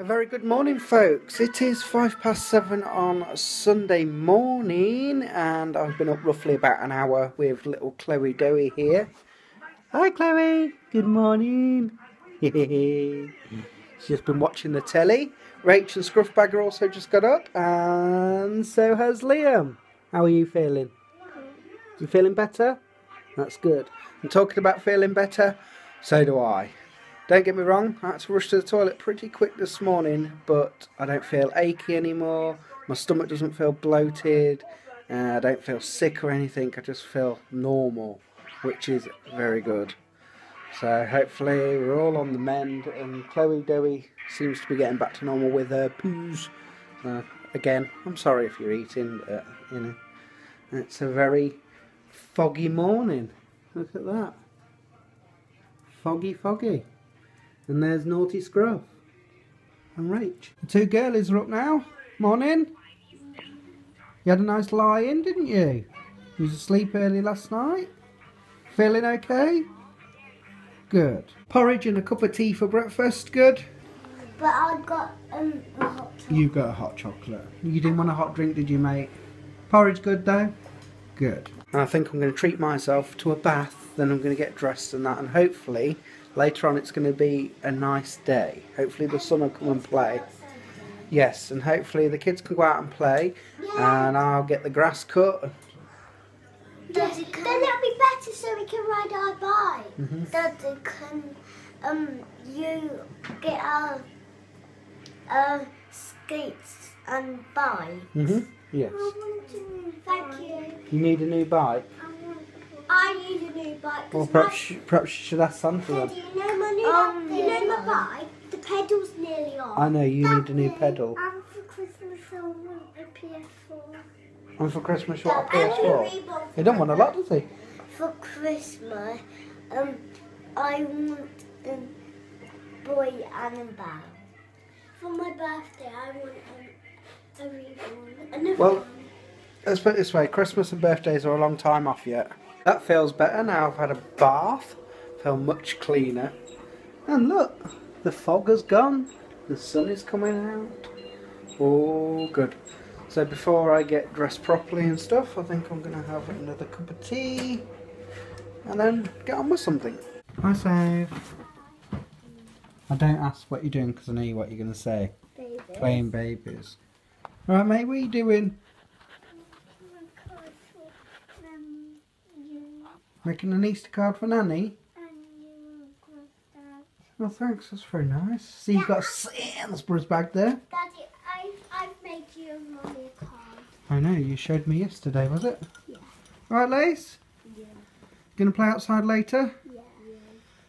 A very good morning, folks. It is five past seven on Sunday morning, and I've been up roughly about an hour with little Chloe Doey here. Hi, Chloe. Good morning. She's just been watching the telly. Rach and Scruffbagger also just got up, and so has Liam. How are you feeling? You feeling better? That's good. I'm talking about feeling better, so do I. Don't get me wrong, I had to rush to the toilet pretty quick this morning, but I don't feel achy anymore. My stomach doesn't feel bloated. Uh, I don't feel sick or anything. I just feel normal, which is very good. So hopefully we're all on the mend, and Chloe Doey seems to be getting back to normal with her poos. Uh, again, I'm sorry if you're eating, but you know, it's a very foggy morning. Look at that. Foggy, foggy. And there's Naughty Scruff. And Rach. The two girlies are up now. Morning. You had a nice lie in, didn't you? You was asleep early last night? Feeling okay? Good. Porridge and a cup of tea for breakfast. Good. But I got um, a hot chocolate. You got a hot chocolate. You didn't want a hot drink, did you, mate? Porridge good though? Good. And I think I'm going to treat myself to a bath, then I'm going to get dressed and that, and hopefully later on it's going to be a nice day. Hopefully the sun will come and play. Yes, and hopefully the kids can go out and play, and I'll get the grass cut. Daddy, then it'll be better so we can ride our bike. Mm-hmm. Daddy, can um you get our uh, skates and buy? hmm Yes. Thank you. You need a new bike. I need a new bike. Well, 'cause perhaps, perhaps you should ask Santa my, then. Daddy, you know my new, um, you know my bike. The pedal's nearly on. I know you need a new pedal. And for Christmas, I want a PS4. And for Christmas, you want a PS4? Reebok He don't want a lot, does he? For Christmas, um, I want um, boy and a bag. For my birthday, I want um, a Reebok. Another Well- one. Let's put it this way Christmas and birthdays are a long time off yet. That feels better now. I've had a bath, feel much cleaner. And look, the fog has gone, the sun is coming out. Oh, good. So before I get dressed properly and stuff, I think I'm going to have another cup of tea and then get on with something. Hi, Save. I don't ask what you're doing because I know what you're going to say. Baby. Playing babies. Right, mate, what are you doing? Making an Easter card for Nanny? Oh, thanks. That's very nice. See, you've got Sainsbury's bag there. Daddy, I, I've made you and Mommy a card. I know. You showed me yesterday, was it? Yeah. Right, Lace? Yeah. Gonna play outside later? Yeah.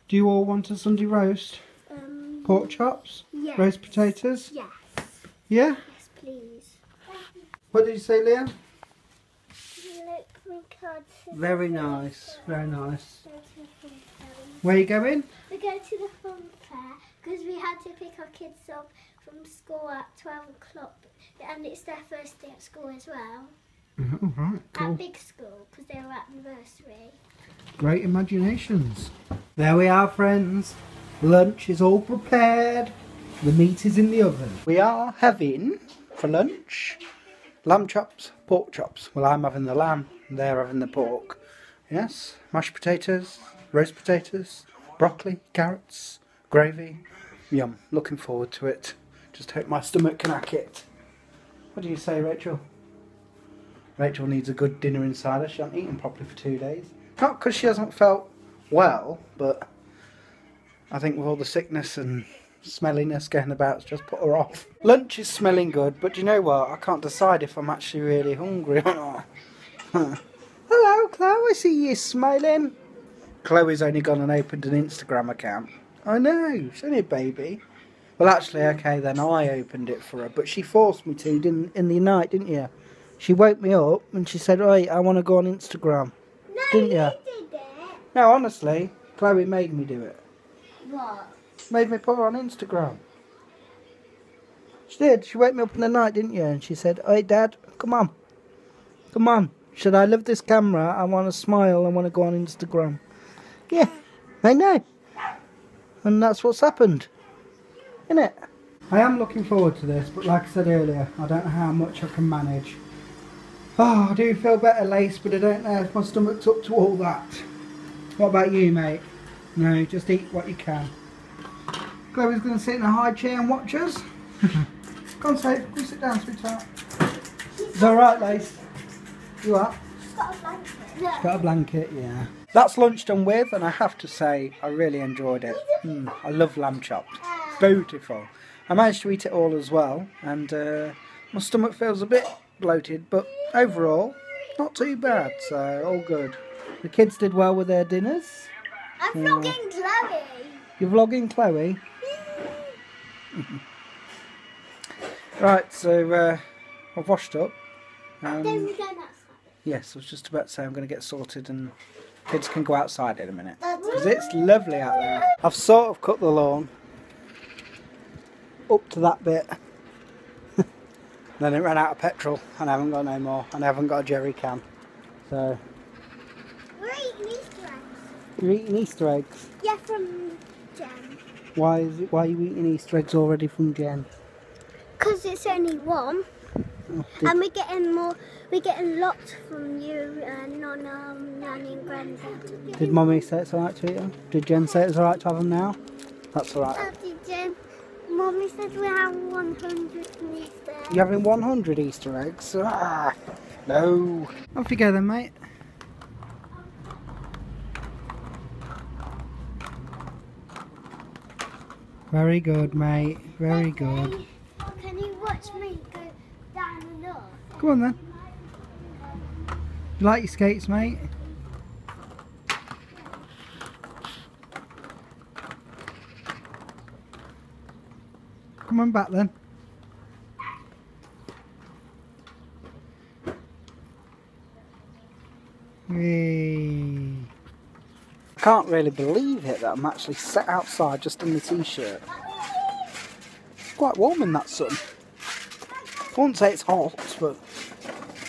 Do you all want a Sunday roast? Um, Pork chops? yes. Roast potatoes? Yes. Yeah? Yes, please. What did you say, Liam? Look, my cards. Very nice. Very nice. Go to the fun fair. Where are you going? We go to the fun fair because we had to pick our kids up from school at 12 o'clock and it's their first day at school as well. Mm-hmm, right. Cool. At big school because they were at nursery. Great imaginations. There we are, friends. Lunch is all prepared. The meat is in the oven. We are having, for lunch, lamb chops, pork chops. Well, I'm having the lamb, they're having the pork. Yes, mashed potatoes, roast potatoes, broccoli, carrots, gravy. Yum. Looking forward to it. Just hope my stomach can hack it. What do you say, Rachel? Rachel needs a good dinner inside her. She hasn't eaten properly for two days. Not because she hasn't felt well, but I think with all the sickness and smelliness going about, it's just put her off. Lunch is smelling good, but you know what? I can't decide if I'm actually really hungry or not. Hello, Chloe. I see you smiling. Chloe's only gone and opened an Instagram account. I know, she's only a baby. Well, actually, okay, then I opened it for her, but she forced me to, didn't in the night, didn't you? She woke me up and she said, "Right, I want to go on Instagram." No, Didn't you did it. No, honestly, Chloe made me do it. What? Made me put her on Instagram. She did. She woke me up in the night, didn't you? And she said, "Hey, Dad, come on, come on. Should I love this camera? I want to smile. I want to go on Instagram." Yeah, I know. And that's what's happened, isn't it? I am looking forward to this, but like I said earlier, I don't know how much I can manage. Oh, I do feel better, Lace, but I don't know if my stomach's up to all that. What about you, mate? No, just eat what you can. Chloe's going to sit in a high chair and watch us. Come on, Safe. Go sit down, sweetheart. Is that right, Lace? You are? She's got a blanket. She's got a blanket, yeah. That's lunch done with, and I have to say, I really enjoyed it. Mm, I love lamb chops. Beautiful. I managed to eat it all as well, and uh, my stomach feels a bit bloated, but overall, not too bad, so all good. The kids did well with their dinners. I'm vlogging Chloe. You're vlogging Chloe? Right, so uh, I've washed up. Um, we go outside. Yes, I was just about to say I'm going to get sorted and kids can go outside in a minute. Because it's lovely out there. I've sort of cut the lawn up to that bit. then it ran out of petrol and I haven't got no more and I haven't got a jerry can. So, We're eating Easter eggs. you're eating Easter eggs. Yeah, from Jen. Why is it, why are you eating Easter eggs already from Jen? Because it's only one. And we're getting more, we're getting lots from you, uh, Nonna, um, Nanny and Granddad. Did Mummy say it's alright to eat them? Did Jen say it's alright to have them now? That's alright. Daddy Jen, Mommy said we have 100 Easter eggs. You having 100 Easter eggs? Ah, no. Off you go then, mate. Very good, mate. Very good. Okay. Can you watch me go down and Go on then. You like your skates, mate? Come on back then. I can't really believe it that I'm actually sat outside just in the t-shirt. It's quite warm in that sun. I won't say it's hot, but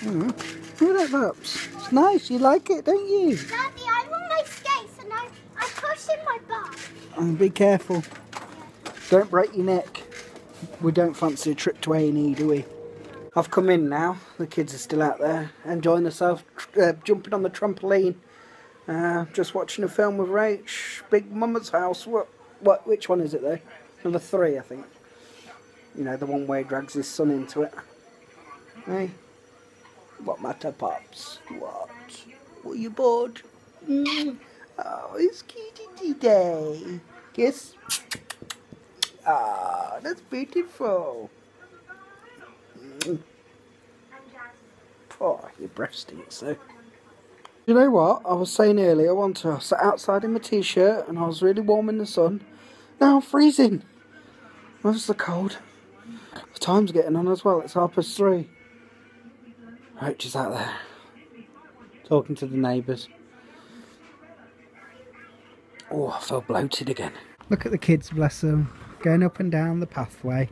Mm. Look at that, Babs. It's nice. You like it, don't you? Daddy, I'm on my skates and I, I'm pushing my butt. And be careful. Don't break your neck. We don't fancy a trip to A&E, do we? I've come in now. The kids are still out there enjoying themselves, uh, jumping on the trampoline. Uh, just watching a film with Rach. Big Momma's house. What? What? Which one is it though? Number three, I think. You know, the one where he drags his son into it. Hey. What matter, pops? What? Were you bored? Mm. Oh, it's kitty day. Kiss. Ah, that's beautiful. Mm. Oh, your breath stinks so. You know what? I was saying earlier, I once I sat outside in my t-shirt and I was really warm in the sun. Now I'm freezing. Where's the cold? The time's getting on as well. It's half past three. Roach is out there. Talking to the neighbours. Oh, I feel bloated again. Look at the kids, bless them, going up and down the pathway.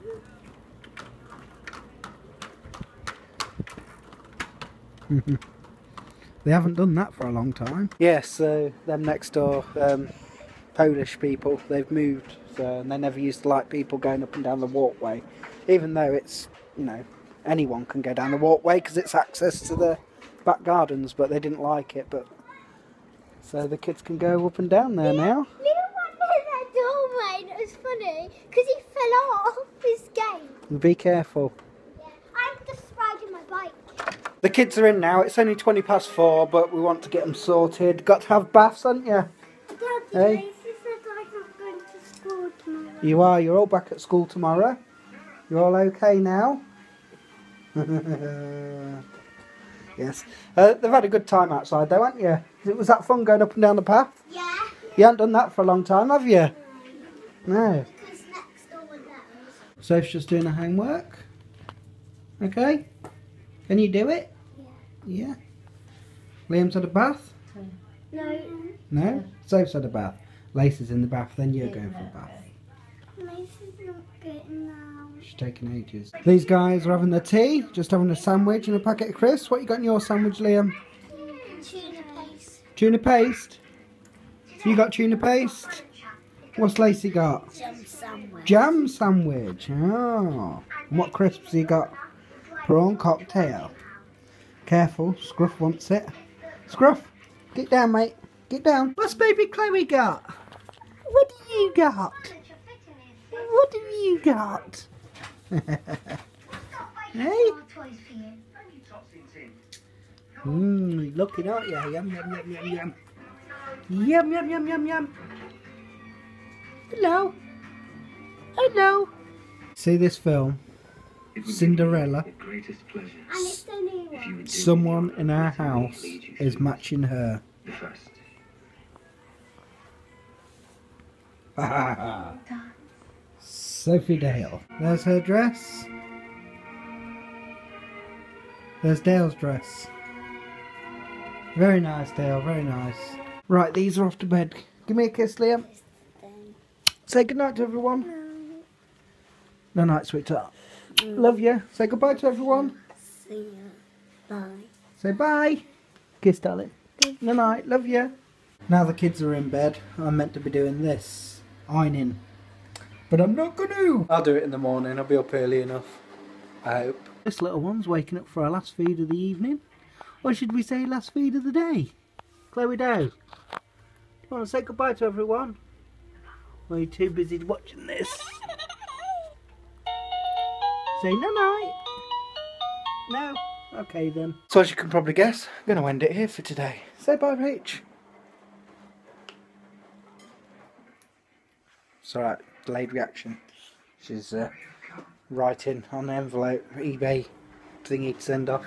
they haven't done that for a long time. Yes, so them next door, um, Polish people, they've moved, so and they never used to like people going up and down the walkway, even though it's you know anyone can go down the walkway because it's access to the back gardens, but they didn't like it. But so the kids can go up and down there now. Little one that doorway it was funny because he fell off his skate. Be careful. Yeah. I'm just riding my bike. The kids are in now. It's only twenty past four, but we want to get them sorted. Got to have baths, haven't you? Daddy, Hey. Lacey said I'm not going to school tomorrow. You are. You're all back at school tomorrow. You're all okay now. yes. Uh, they've had a good time outside, though, haven't you? Was that fun going up and down the path? Yeah. You haven't done that for a long time, have you? No. Because next door was those. Soph's just doing her homework. Okay? Can you do it? Yeah. Liam's had a bath? No. No? Soph's had a bath. Lacey's in the bath, then you're going for a bath. Lacey's not good now. She's taking ages. These guys are having their tea, just having a sandwich and a packet of crisps. What you got in your sandwich, Liam? Tuna paste. Tuna paste? You got tuna paste? What's Lacey got? Jam sandwich. Jam sandwich. Oh. And what crisps you got? Prawn cocktail. Careful, Scruff wants it. Scruff, get down, mate. Get down. What's baby Chloe got? What do you got? What do you got? hey? Mmm, looking at you. Yum, yum, yum, yum, yum. Yum, yum, yum, yum, yum. Hello. Hello. See this film? Cinderella. And it's the new one. Someone in our house is matching her. The first. Sophie Dale. There's her dress. There's Dale's dress. Very nice, Dale. Very nice. Right, these are off to bed. Give me a kiss, Liam. Say goodnight to everyone. No night, sweetheart. Love you. Say goodbye to everyone. see ya. Bye. Say bye. Kiss, darling. No night. Love you. Now the kids are in bed. I'm meant to be doing this. Ironing. But I'm not going to. I'll do it in the morning. I'll be up early enough. I hope. This little one's waking up for our last feed of the evening. Or should we say last feed of the day? Chloe Dow. You want to say goodbye to everyone? Or are you too busy watching this? Say no night. No. Okay then. So as you can probably guess, I'm going to end it here for today. Say bye, Rach. It's alright, delayed reaction. She's uh, writing on the envelope, eBay thingy to send off.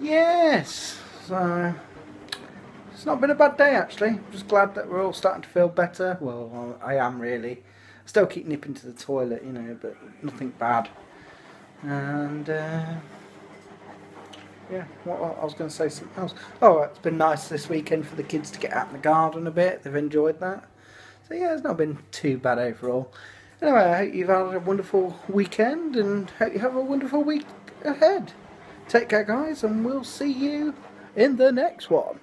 Yes, so it's not been a bad day actually. Just glad that we're all starting to feel better. Well, I am really. I still keep nipping to the toilet, you know, but nothing bad. And uh, yeah, what I was going to say something else. Oh, it's been nice this weekend for the kids to get out in the garden a bit. They've enjoyed that. So yeah, it's not been too bad overall. Anyway, I hope you've had a wonderful weekend and hope you have a wonderful week ahead. Take care, guys, and we'll see you in the next one.